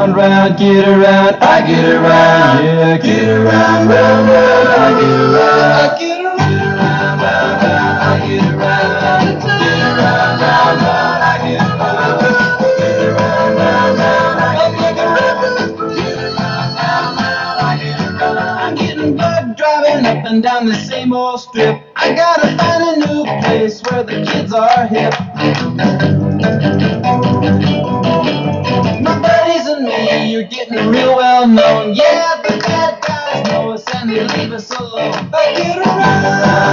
Round, round, get around, I get around, yeah, get around, round, round, I get around, I get around, up and down the same old strip. I gotta find a new place where the kids are hip. are getting real well known. Yeah, the bad guys know us and they leave us alone. Back get around.